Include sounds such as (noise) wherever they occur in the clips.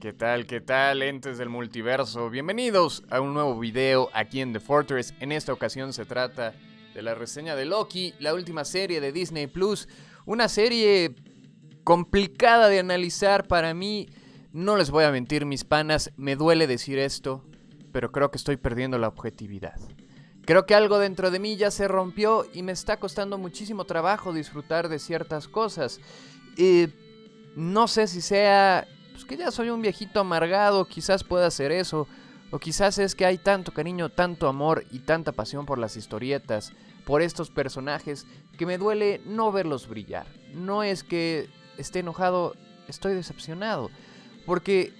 ¿Qué tal, qué tal, entes del multiverso? Bienvenidos a un nuevo video aquí en The Fortress. En esta ocasión se trata de la reseña de Loki, la última serie de Disney Plus. Una serie complicada de analizar para mí. No les voy a mentir, mis panas, me duele decir esto, pero creo que estoy perdiendo la objetividad. Creo que algo dentro de mí ya se rompió y me está costando muchísimo trabajo disfrutar de ciertas cosas. Y no sé si sea pues que ya soy un viejito amargado, quizás pueda ser eso. O quizás es que hay tanto cariño, tanto amor y tanta pasión por las historietas, por estos personajes, que me duele no verlos brillar. No es que esté enojado, estoy decepcionado. Porque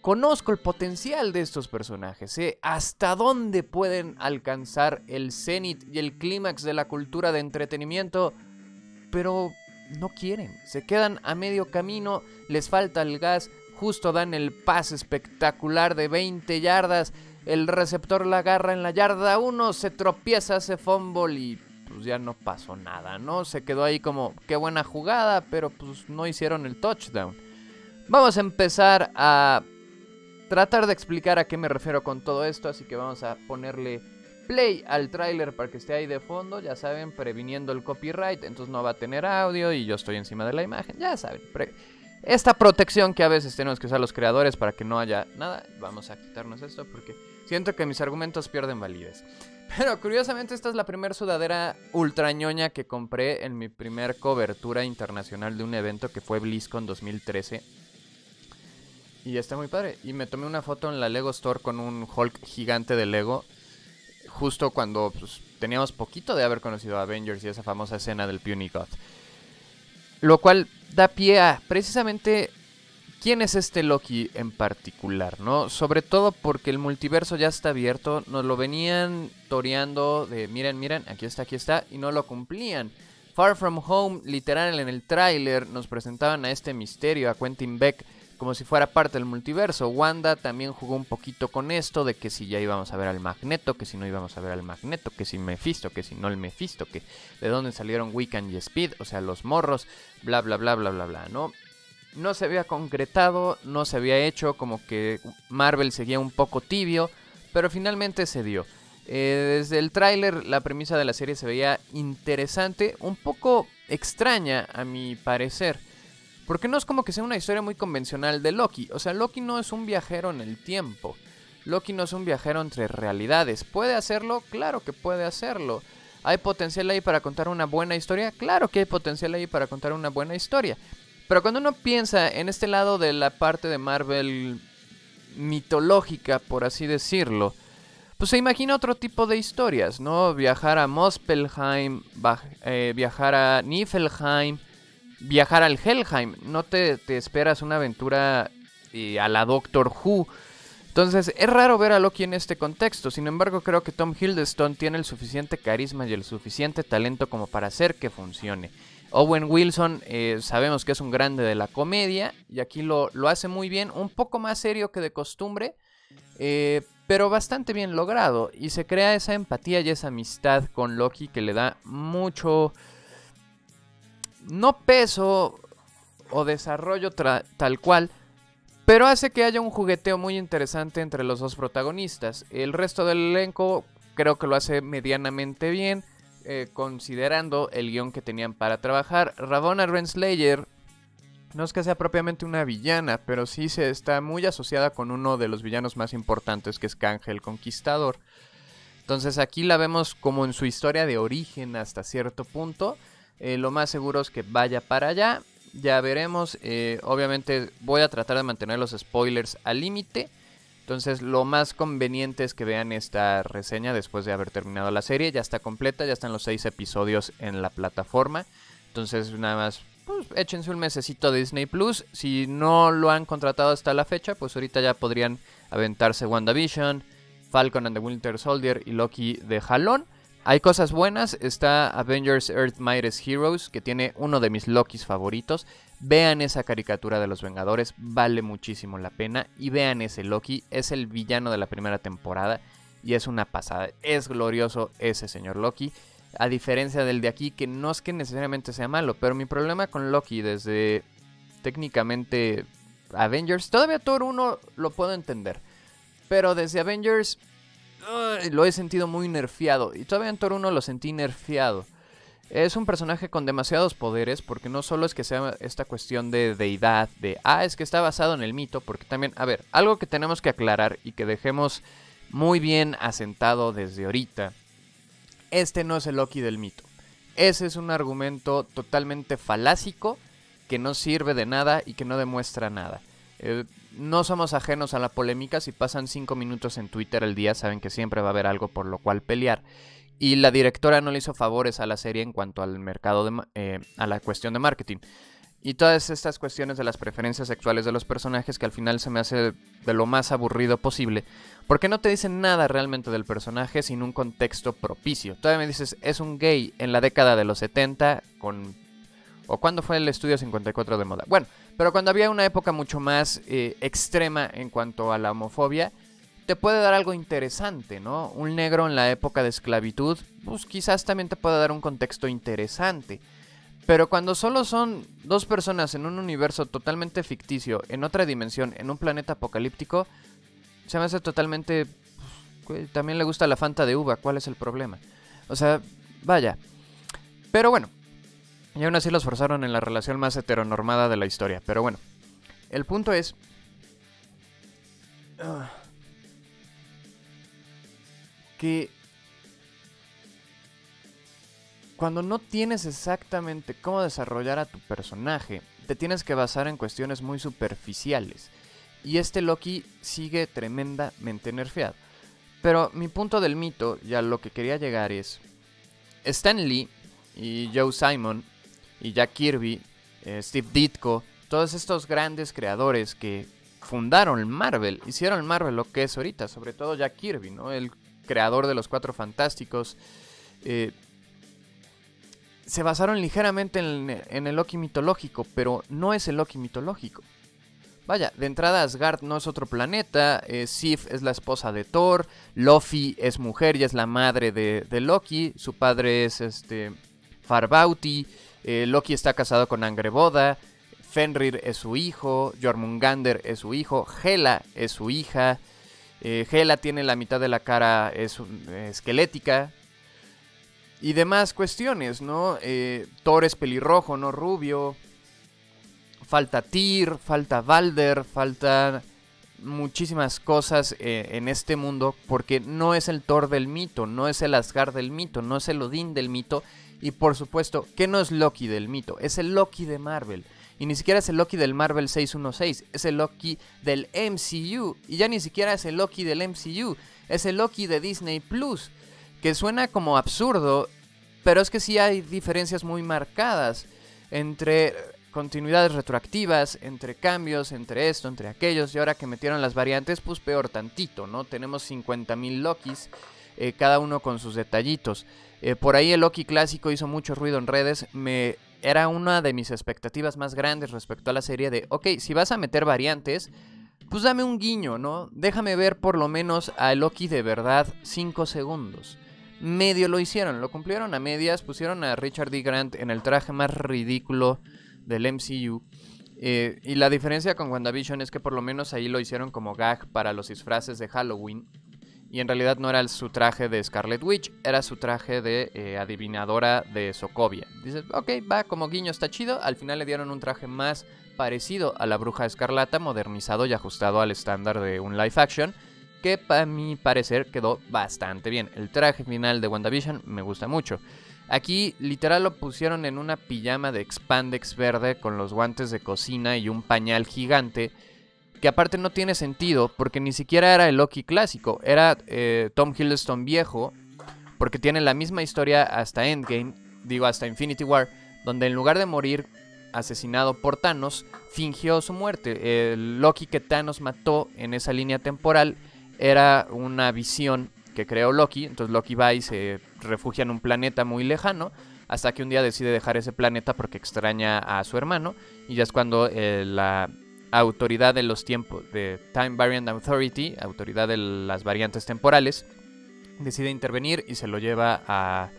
conozco el potencial de estos personajes, sé hasta dónde pueden alcanzar el cenit y el clímax de la cultura de entretenimiento, pero no quieren, se quedan a medio camino, les falta el gas, justo dan el pase espectacular de 20 yardas, el receptor la agarra en la yarda 1, se tropieza, hace fumble y pues ya no pasó nada, ¿no? Se quedó ahí como, qué buena jugada, pero pues no hicieron el touchdown. Vamos a empezar a tratar de explicar a qué me refiero con todo esto, así que vamos a ponerle play al tráiler para que esté ahí de fondo, ya saben, previniendo el copyright, entonces no va a tener audio y yo estoy encima de la imagen, ya saben. Esta protección que a veces tenemos que usar los creadores para que no haya nada, vamos a quitarnos esto porque siento que mis argumentos pierden validez. (laughs) Pero curiosamente esta es la primera sudadera ultra ñoña que compré en mi primer cobertura internacional de un evento que fue BlizzCon 2013. Y está muy padre. Y me tomé una foto en la Lego Store con un Hulk gigante de Lego justo cuando pues, teníamos poquito de haber conocido a Avengers y esa famosa escena del Puny God. Lo cual da pie a precisamente quién es este Loki en particular, ¿no? Sobre todo porque el multiverso ya está abierto, nos lo venían toreando de miren, miren, aquí está, aquí está, y no lo cumplían. Far From Home, literal en el tráiler, nos presentaban a este misterio, a Quentin Beck, como si fuera parte del multiverso. Wanda también jugó un poquito con esto de que si ya íbamos a ver al Magneto, que si no íbamos a ver al Magneto, que si Mephisto, que si no el Mephisto, que de dónde salieron Wiccan y Speed, o sea, los morros, bla bla bla bla bla bla, ¿no? No se había concretado, no se había hecho, como que Marvel seguía un poco tibio, pero finalmente se dio. Eh, desde el tráiler la premisa de la serie se veía interesante, un poco extraña a mi parecer. Porque no es como que sea una historia muy convencional de Loki. O sea, Loki no es un viajero en el tiempo. Loki no es un viajero entre realidades. ¿Puede hacerlo? Claro que puede hacerlo. ¿Hay potencial ahí para contar una buena historia? Claro que hay potencial ahí para contar una buena historia. Pero cuando uno piensa en este lado de la parte de Marvel mitológica, por así decirlo, pues se imagina otro tipo de historias, ¿no? Viajar a Muspelheim, eh, viajar a Niflheim, viajar al Helheim. No te, esperas una aventura eh, a la Doctor Who. Entonces es raro ver a Loki en este contexto. Sin embargo, creo que Tom Hiddleston tiene el suficiente carisma y el suficiente talento como para hacer que funcione. Owen Wilson eh, sabemos que es un grande de la comedia y aquí lo, lo, hace muy bien, un poco más serio que de costumbre, eh, pero bastante bien logrado. Y se crea esa empatía y esa amistad con Loki que le da mucho, no peso o desarrollo tal cual, pero hace que haya un jugueteo muy interesante entre los dos protagonistas. El resto del elenco creo que lo hace medianamente bien, eh, considerando el guion que tenían para trabajar. Ravonna Renslayer no es que sea propiamente una villana, pero sí se está muy asociada con uno de los villanos más importantes, que es Kangel el Conquistador. Entonces aquí la vemos como en su historia de origen hasta cierto punto. Eh, lo más seguro es que vaya para allá. Ya veremos. Eh, obviamente voy a tratar de mantener los spoilers al límite. Entonces lo más conveniente es que vean esta reseña después de haber terminado la serie. Ya está completa, ya están los seis episodios en la plataforma. Entonces nada más, pues échense un mesecito de Disney Plus. Si no lo han contratado hasta la fecha, pues ahorita ya podrían aventarse WandaVision, Falcon and the Winter Soldier y Loki de jalón. Hay cosas buenas, está Avengers Earth Mightiest Heroes, que tiene uno de mis Lokis favoritos. Vean esa caricatura de los Vengadores, vale muchísimo la pena. Y vean ese Loki, es el villano de la primera temporada y es una pasada. Es glorioso ese señor Loki. A diferencia del de aquí, que no es que necesariamente sea malo, pero mi problema con Loki desde técnicamente Avengers. Todavía Thor 1 lo puedo entender. Pero desde Avengers lo he sentido muy nerfeado. Y todavía en Thor 1 lo sentí nerfeado. Es un personaje con demasiados poderes porque no solo es que sea esta cuestión de deidad, de, ah, es que está basado en el mito, porque también, a ver, algo que tenemos que aclarar y que dejemos muy bien asentado desde ahorita, este no es el Loki del mito. Ese es un argumento totalmente falásico que no sirve de nada y que no demuestra nada. Eh, no somos ajenos a la polémica, si pasan 5 minutos en Twitter al día saben que siempre va a haber algo por lo cual pelear. Y la directora no le hizo favores a la serie en cuanto al mercado, de, eh, a la cuestión de marketing. Y todas estas cuestiones de las preferencias sexuales de los personajes que al final se me hace de lo más aburrido posible. Porque no te dicen nada realmente del personaje sin un contexto propicio. Todavía me dices, es un gay en la década de los 70 con ¿O cuándo fue el estudio 54 de moda? Bueno, pero cuando había una época mucho más eh, extrema en cuanto a la homofobia, te puede dar algo interesante, ¿no? Un negro en la época de esclavitud, pues quizás también te puede dar un contexto interesante. Pero cuando solo son dos personas en un universo totalmente ficticio, en otra dimensión, en un planeta apocalíptico, se me hace totalmente... Pues, también le gusta la Fanta de uva, ¿cuál es el problema? O sea, vaya. Pero bueno, y aún así los forzaron en la relación más heteronormada de la historia. Pero bueno, el punto es... Que cuando no tienes exactamente cómo desarrollar a tu personaje, te tienes que basar en cuestiones muy superficiales. Y este Loki sigue tremendamente nerfeado. Pero mi punto del mito, ya lo que quería llegar es... Stan Lee y Joe Simon y Jack Kirby, eh, Steve Ditko, todos estos grandes creadores que fundaron Marvel, hicieron Marvel lo que es ahorita, sobre todo Jack Kirby, ¿no? El creador de los Cuatro Fantásticos. Eh, se basaron ligeramente en, el Loki mitológico, pero no es el Loki mitológico. Vaya, de entrada Asgard no es otro planeta, eh, Sif es la esposa de Thor, Lofi es mujer y es la madre de, de Loki, su padre es este Farbauti, eh, Loki está casado con Angreboda. Fenrir es su hijo. Jormungander es su hijo. Hela es su hija. Eh, Hela tiene la mitad de la cara es, esquelética. Y demás cuestiones, ¿no? Eh, Thor es pelirrojo, no rubio. Falta Tyr, falta Balder, falta muchísimas cosas en este mundo porque no es el Thor del mito, no es el Asgard del mito, no es el Odín del mito y por supuesto, que no es Loki del mito, es el Loki de Marvel. Y ni siquiera es el Loki del Marvel 616, es el Loki del MCU. Y ya ni siquiera es el Loki del MCU, es el Loki de Disney Plus. Que suena como absurdo, pero es que sí hay diferencias muy marcadas entre continuidades retroactivas, entre cambios, entre esto, entre aquellos. Y ahora que metieron las variantes, pues peor tantito, ¿no? Tenemos 50.000 Lokis, eh, cada uno con sus detallitos. Eh, por ahí el Loki clásico hizo mucho ruido en redes. Me era una de mis expectativas más grandes respecto a la serie de, ok, si vas a meter variantes, pues dame un guiño, ¿no? Déjame ver por lo menos a Loki de verdad 5 segundos. Medio lo hicieron, lo cumplieron a medias, pusieron a Richard D. Grant en el traje más ridículo del MCU. Eh, y la diferencia con WandaVision es que por lo menos ahí lo hicieron como gag para los disfraces de Halloween. Y en realidad no era su traje de Scarlet Witch, era su traje de eh, adivinadora de Sokovia. Dices, ok, va, como guiño está chido. Al final le dieron un traje más parecido a la bruja escarlata, modernizado y ajustado al estándar de un live action. Que para mi parecer quedó bastante bien. El traje final de WandaVision me gusta mucho. Aquí literal lo pusieron en una pijama de expandex verde con los guantes de cocina y un pañal gigante que aparte no tiene sentido porque ni siquiera era el Loki clásico, era eh, Tom Hiddleston viejo, porque tiene la misma historia hasta Endgame, digo hasta Infinity War, donde en lugar de morir asesinado por Thanos, fingió su muerte. El Loki que Thanos mató en esa línea temporal era una visión que creó Loki, entonces Loki va y se refugia en un planeta muy lejano, hasta que un día decide dejar ese planeta porque extraña a su hermano, y ya es cuando eh, la autoridad de los tiempos, de Time Variant Authority, autoridad de las variantes temporales, decide intervenir y se lo lleva a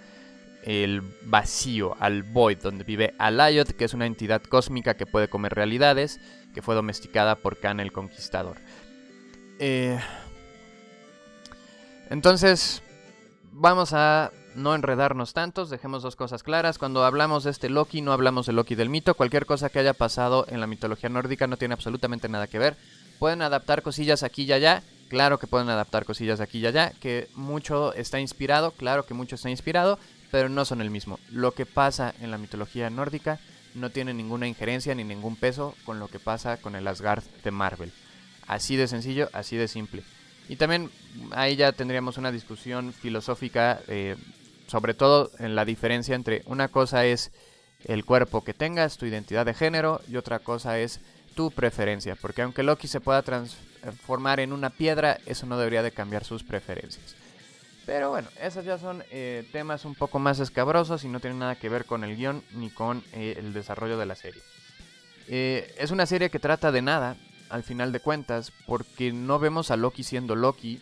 el vacío, al void, donde vive Alayot, que es una entidad cósmica que puede comer realidades, que fue domesticada por Khan el Conquistador. Eh, entonces, vamos a no enredarnos tantos, dejemos dos cosas claras. Cuando hablamos de este Loki, no hablamos de Loki del mito. Cualquier cosa que haya pasado en la mitología nórdica no tiene absolutamente nada que ver. Pueden adaptar cosillas aquí y allá, claro que pueden adaptar cosillas aquí y allá, que mucho está inspirado, claro que mucho está inspirado, pero no son el mismo. Lo que pasa en la mitología nórdica no tiene ninguna injerencia ni ningún peso con lo que pasa con el Asgard de Marvel. Así de sencillo, así de simple. Y también ahí ya tendríamos una discusión filosófica, eh, sobre todo en la diferencia entre una cosa es el cuerpo que tengas, tu identidad de género, y otra cosa es tu preferencia. Porque aunque Loki se pueda transformar en una piedra, eso no debería de cambiar sus preferencias. Pero bueno, esos ya son eh, temas un poco más escabrosos y no tienen nada que ver con el guion ni con eh, el desarrollo de la serie. es una serie que trata de nada, al final de cuentas, porque no vemos a Loki siendo Loki,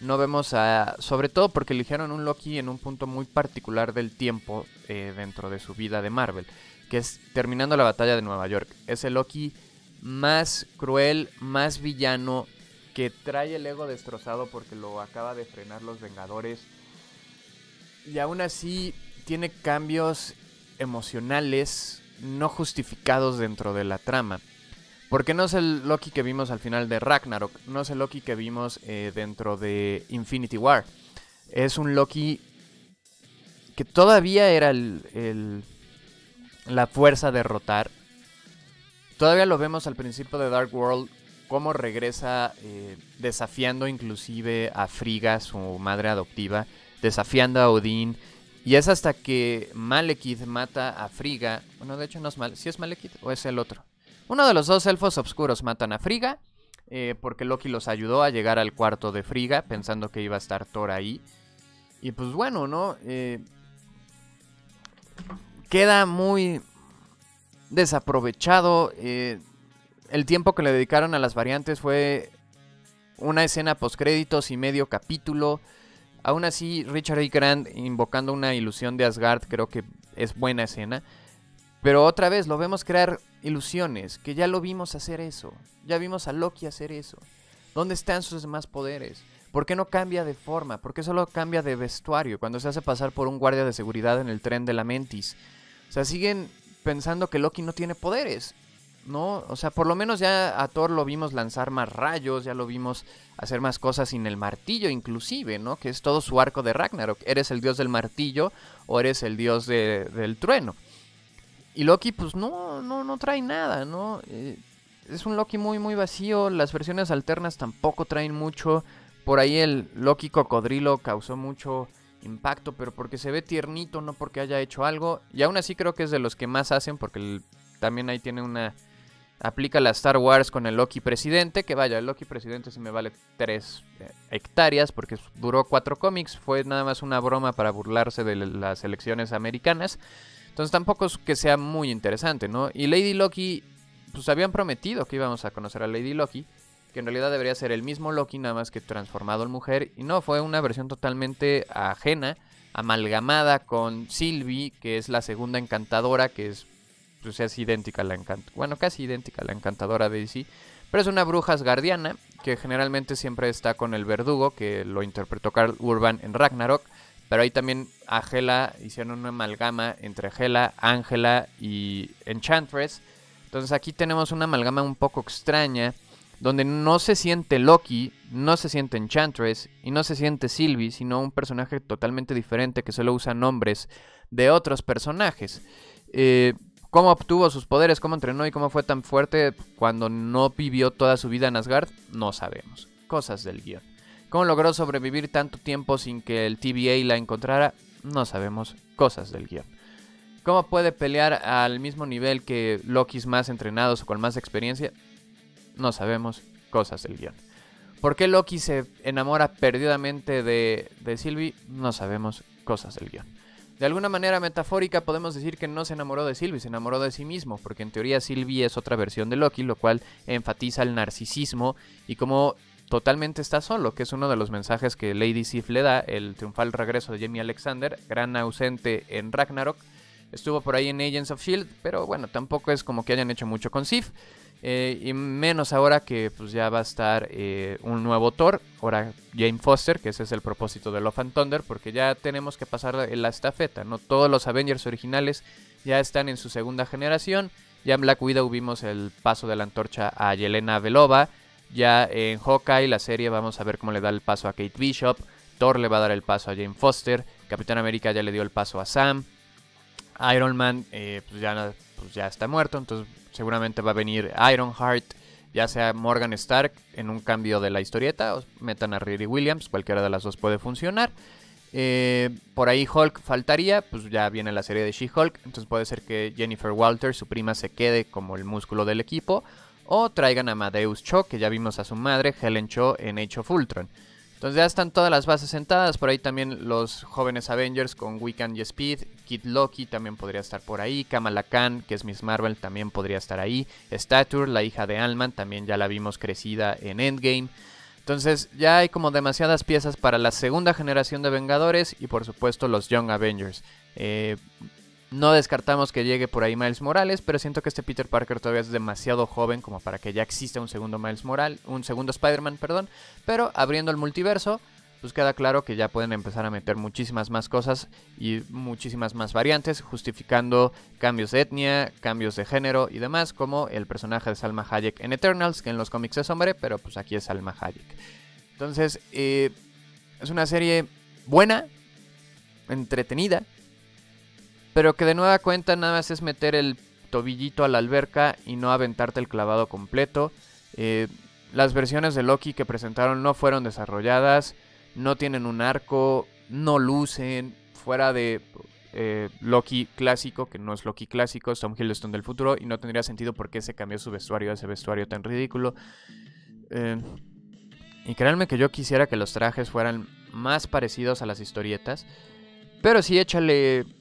no vemos a... sobre todo porque eligieron un Loki en un punto muy particular del tiempo eh, dentro de su vida de Marvel, que es terminando la batalla de Nueva York. Es el Loki más cruel, más villano, que trae el ego destrozado porque lo acaba de frenar los Vengadores. Y aún así tiene cambios emocionales no justificados dentro de la trama. Porque no es el Loki que vimos al final de Ragnarok, no es el Loki que vimos eh, dentro de Infinity War. Es un Loki que todavía era el, la fuerza a derrotar. Todavía lo vemos al principio de Dark World, cómo regresa eh, desafiando inclusive a Frigga, su madre adoptiva, desafiando a Odín. Y es hasta que Malekith mata a Frigga. Bueno, de hecho no es Malekith. ¿Sí es Malekith o es el otro? Uno de los dos elfos oscuros matan a Frigga, eh, porque Loki los ayudó a llegar al cuarto de Frigga, pensando que iba a estar Thor ahí. Y pues bueno, ¿no? Eh, queda muy desaprovechado. Eh, el tiempo que le dedicaron a las variantes fue una escena postcréditos y medio capítulo. Aún así, Richard E. Grant invocando una ilusión de Asgard creo que es buena escena. Pero otra vez lo vemos crear ilusiones, que ya lo vimos hacer eso. Ya vimos a Loki hacer eso. ¿Dónde están sus demás poderes? ¿Por qué no cambia de forma? ¿Por qué solo cambia de vestuario cuando se hace pasar por un guardia de seguridad en el tren de la Mentis? O sea, siguen pensando que Loki no tiene poderes. ¿No? O sea, por lo menos ya a Thor lo vimos lanzar más rayos, ya lo vimos hacer más cosas sin el martillo inclusive, ¿no? Que es todo su arco de Ragnarok. ¿Eres el dios del martillo o eres el dios del trueno? Y Loki, pues no, no, no trae nada, ¿no? Eh, es un Loki muy, muy vacío. Las versiones alternas tampoco traen mucho. Por ahí el Loki cocodrilo causó mucho impacto, pero porque se ve tiernito, no porque haya hecho algo. Y aún así creo que es de los que más hacen, porque también ahí tiene una... Aplica la Star Wars con el Loki presidente, que vaya, el Loki presidente sí me vale 3 eh, hectáreas, porque duró 4 cómics, fue nada más una broma para burlarse de las elecciones americanas. Entonces tampoco es que sea muy interesante, ¿no? Y Lady Loki, pues habían prometido que íbamos a conocer a Lady Loki, que en realidad debería ser el mismo Loki, nada más que transformado en mujer. Y no, fue una versión totalmente ajena, amalgamada con Sylvie, que es la segunda encantadora, que es, pues es idéntica a la bueno, casi idéntica a la encantadora de DC. Pero es una bruja asgardiana, que generalmente siempre está con el verdugo, que lo interpretó Carl Urban en Ragnarok. Pero ahí también a Hela hicieron una amalgama entre Hela, Ángela y Enchantress. Entonces aquí tenemos una amalgama un poco extraña, donde no se siente Loki, no se siente Enchantress y no se siente Sylvie, sino un personaje totalmente diferente que solo usa nombres de otros personajes. Eh, ¿Cómo obtuvo sus poderes? ¿Cómo entrenó y cómo fue tan fuerte cuando no vivió toda su vida en Asgard? No sabemos. Cosas del guion. ¿Cómo logró sobrevivir tanto tiempo sin que el TVA la encontrara? No sabemos cosas del guion. ¿Cómo puede pelear al mismo nivel que Lokis más entrenados o con más experiencia? No sabemos cosas del guion. ¿Por qué Loki se enamora perdidamente de, de Sylvie? No sabemos cosas del guion. De alguna manera metafórica podemos decir que no se enamoró de Sylvie, se enamoró de sí mismo, porque en teoría Sylvie es otra versión de Loki, lo cual enfatiza el narcisismo y cómo totalmente está solo, que es uno de los mensajes que Lady Sif le da, el triunfal regreso de Jamie Alexander, gran ausente en Ragnarok. Estuvo por ahí en Agents of Shield, pero bueno, tampoco es como que hayan hecho mucho con Sif. Eh, y menos ahora que pues ya va a estar eh, un nuevo Thor, ahora Jane Foster, que ese es el propósito de Love and Thunder, porque ya tenemos que pasar la estafeta, ¿no? Todos los Avengers originales ya están en su segunda generación. Ya en Black Widow vimos el paso de la antorcha a Yelena Velova. Ya en Hawkeye, la serie, vamos a ver cómo le da el paso a Kate Bishop. Thor le va a dar el paso a Jane Foster. Capitán América ya le dio el paso a Sam. Iron Man eh, pues ya, pues ya está muerto, entonces seguramente va a venir Ironheart, ya sea Morgan Stark en un cambio de la historieta o metan a Riri Williams, cualquiera de las dos puede funcionar. Eh, por ahí Hulk faltaría, pues ya viene la serie de She-Hulk, entonces puede ser que Jennifer Walter, su prima, se quede como el músculo del equipo, o traigan a Amadeus Cho, que ya vimos a su madre, Helen Cho, en Age of Ultron. Entonces ya están todas las bases sentadas. Por ahí también los jóvenes Avengers con Wiccan y Speed. Kid Loki también podría estar por ahí. Kamala Khan, que es Miss Marvel, también podría estar ahí. Stature, la hija de Alman, también ya la vimos crecida en Endgame. Entonces ya hay como demasiadas piezas para la segunda generación de Vengadores y por supuesto los Young Avengers. Eh, no descartamos que llegue por ahí Miles Morales, pero siento que este Peter Parker todavía es demasiado joven como para que ya exista un segundo Miles Morales, un segundo Spider-Man, perdón. Pero abriendo el multiverso, pues queda claro que ya pueden empezar a meter muchísimas más cosas y muchísimas más variantes, justificando cambios de etnia, cambios de género y demás, como el personaje de Salma Hayek en Eternals, que en los cómics es hombre, pero pues aquí es Salma Hayek. Entonces, eh, es una serie buena, entretenida, pero que de nueva cuenta nada más es meter el tobillito a la alberca y no aventarte el clavado completo. Eh, las versiones de Loki que presentaron no fueron desarrolladas, no tienen un arco, no lucen, fuera de eh, Loki clásico, que no es Loki clásico, es Tom Hiddleston del futuro, y no tendría sentido por qué se cambió su vestuario a ese vestuario tan ridículo. Eh, y créanme que yo quisiera que los trajes fueran más parecidos a las historietas, pero sí échale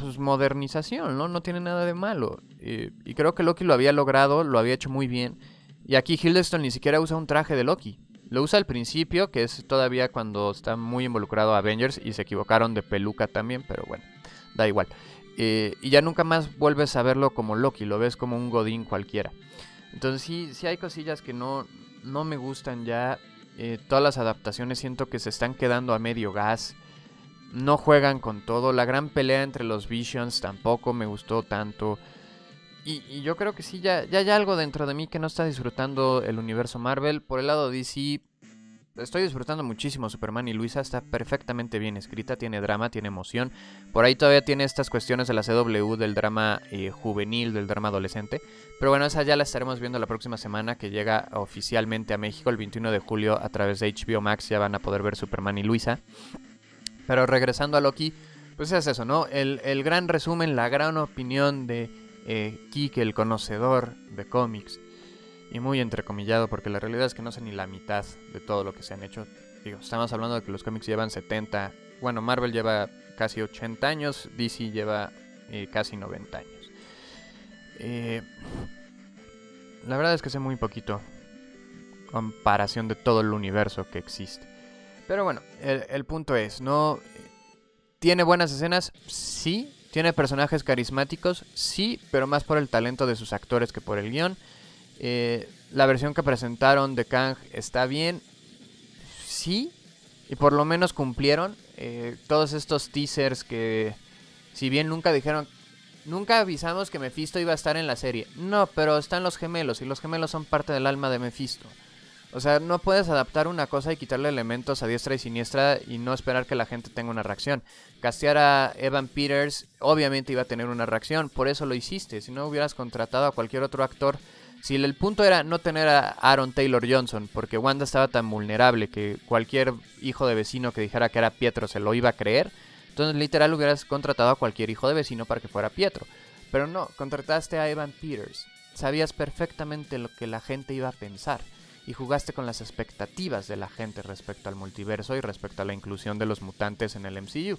pues, modernización, ¿no? No tiene nada de malo. Y creo que Loki lo había logrado, lo había hecho muy bien. Y aquí Hiddleston ni siquiera usa un traje de Loki. Lo usa al principio, que es todavía cuando está muy involucrado a Avengers y se equivocaron de peluca también, pero bueno, da igual. Eh, y ya nunca más vuelves a verlo como Loki, lo ves como un Godín cualquiera. Entonces sí, sí hay cosillas que no, no me gustan ya. Eh, todas las adaptaciones siento que se están quedando a medio gas no juegan con todo. La gran pelea entre los Visions tampoco me gustó tanto. Y, yo creo que sí, ya, ya hay algo dentro de mí que no está disfrutando el universo Marvel. Por el lado DC, estoy disfrutando muchísimo Superman y Luisa. Está perfectamente bien escrita, tiene drama, tiene emoción. Por ahí todavía tiene estas cuestiones de la CW, del drama eh, juvenil, del drama adolescente. Pero bueno, esa ya la estaremos viendo la próxima semana que llega oficialmente a México el 21 de julio a través de HBO Max. Ya van a poder ver Superman y Luisa. Pero regresando a Loki, pues es eso, ¿no? El, gran resumen, la gran opinión de eh, Kike, el conocedor de cómics. Y muy entrecomillado, porque la realidad es que no sé ni la mitad de todo lo que se han hecho. Digo, estamos hablando de que los cómics llevan 70. Bueno, Marvel lleva casi 80 años, DC lleva eh, casi 90 años. Eh, la verdad es que sé muy poquito comparación de todo el universo que existe. Pero bueno, el, punto es, ¿no? ¿Tiene buenas escenas? Sí. ¿Tiene personajes carismáticos? Sí, pero más por el talento de sus actores que por el guion. Eh, la versión que presentaron de Kang está bien. Sí. Y por lo menos cumplieron. Eh, todos estos teasers que, si bien nunca dijeron Nunca avisamos que Mephisto iba a estar en la serie. No, pero están los gemelos y los gemelos son parte del alma de Mephisto. O sea, no puedes adaptar una cosa y quitarle elementos a diestra y siniestra y no esperar que la gente tenga una reacción. Castear a Evan Peters obviamente iba a tener una reacción, por eso lo hiciste. Si no hubieras contratado a cualquier otro actor, si el punto era no tener a Aaron Taylor Johnson, porque Wanda estaba tan vulnerable que cualquier hijo de vecino que dijera que era Pietro se lo iba a creer, entonces literal hubieras contratado a cualquier hijo de vecino para que fuera Pietro. Pero no, contrataste a Evan Peters. Sabías perfectamente lo que la gente iba a pensar y jugaste con las expectativas de la gente respecto al multiverso y respecto a la inclusión de los mutantes en el MCU.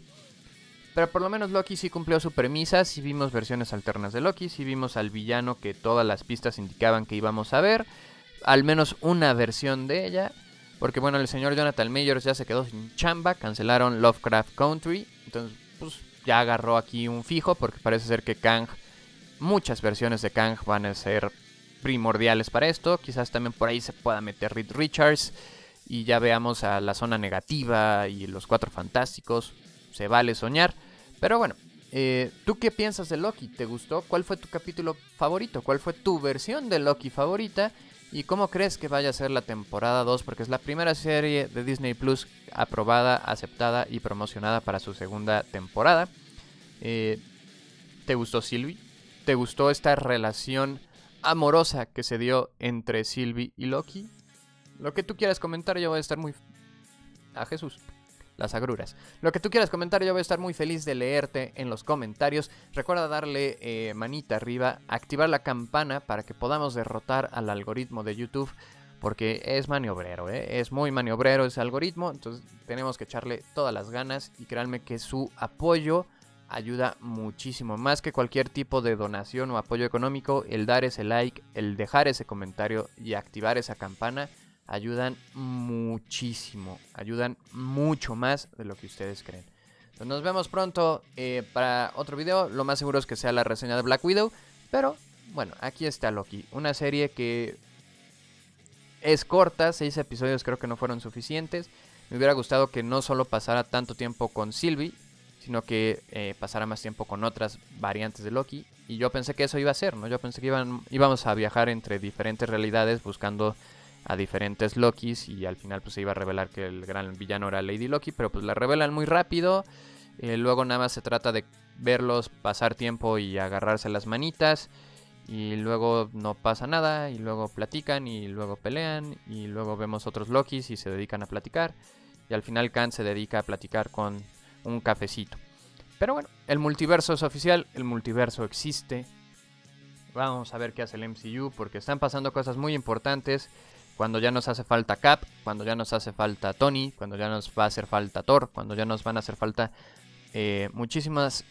Pero por lo menos Loki sí cumplió su premisa, sí vimos versiones alternas de Loki, sí vimos al villano que todas las pistas indicaban que íbamos a ver, al menos una versión de ella, porque bueno, el señor Jonathan Majors ya se quedó sin chamba, cancelaron Lovecraft Country, entonces pues ya agarró aquí un fijo porque parece ser que Kang, muchas versiones de Kang van a ser primordiales para esto. Quizás también por ahí se pueda meter Reed Richards y ya veamos a la zona negativa y los cuatro fantásticos. Se vale soñar. Pero bueno, eh, ¿tú qué piensas de Loki? ¿Te gustó? ¿Cuál fue tu capítulo favorito? ¿Cuál fue tu versión de Loki favorita? ¿Y cómo crees que vaya a ser la temporada 2? Porque es la primera serie de Disney Plus aprobada, aceptada y promocionada para su segunda temporada. Eh, ¿Te gustó Sylvie? ¿Te gustó esta relación amorosa que se dio entre Sylvie y Loki? Lo que tú quieras comentar, yo voy a estar muy... A Jesús. Las agruras. Lo que tú quieras comentar, yo voy a estar muy feliz de leerte en los comentarios. Recuerda darle eh, manita arriba, activar la campana para que podamos derrotar al algoritmo de YouTube. Porque es maniobrero, ¿eh? es muy maniobrero ese algoritmo. Entonces tenemos que echarle todas las ganas y créanme que su apoyo ayuda muchísimo. Más que cualquier tipo de donación o apoyo económico, el dar ese like, el dejar ese comentario y activar esa campana ayudan muchísimo. Ayudan mucho más de lo que ustedes creen. nos vemos pronto eh, para otro video. Lo más seguro es que sea la reseña de Black Widow. Pero bueno, aquí está Loki. Una serie que es corta. Seis episodios creo que no fueron suficientes. Me hubiera gustado que no solo pasara tanto tiempo con Sylvie, sino que eh, pasara más tiempo con otras variantes de Loki. Y yo pensé que eso iba a ser, ¿no? Yo pensé que iban, íbamos a viajar entre diferentes realidades buscando a diferentes Lokis y al final pues se iba a revelar que el gran villano era Lady Loki, pero pues la revelan muy rápido. Eh, luego nada más se trata de verlos pasar tiempo y agarrarse las manitas. Y luego no pasa nada, y luego platican, y luego pelean, y luego vemos otros Lokis y se dedican a platicar. Y al final Khan se dedica a platicar con un cafecito. Pero bueno, el multiverso es oficial, el multiverso existe. Vamos a ver qué hace el MCU porque están pasando cosas muy importantes. Cuando ya nos hace falta Cap, cuando ya nos hace falta Tony, cuando ya nos va a hacer falta Thor, cuando ya nos van a hacer falta eh, muchísimas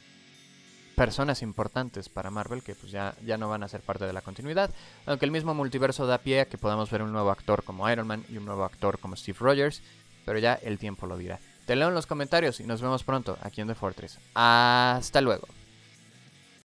personas importantes para Marvel que pues ya, ya no van a ser parte de la continuidad. Aunque el mismo multiverso da pie a que podamos ver un nuevo actor como Iron Man y un nuevo actor como Steve Rogers, pero ya el tiempo lo dirá. Te leo en los comentarios y nos vemos pronto aquí en The Fortress. Hasta luego.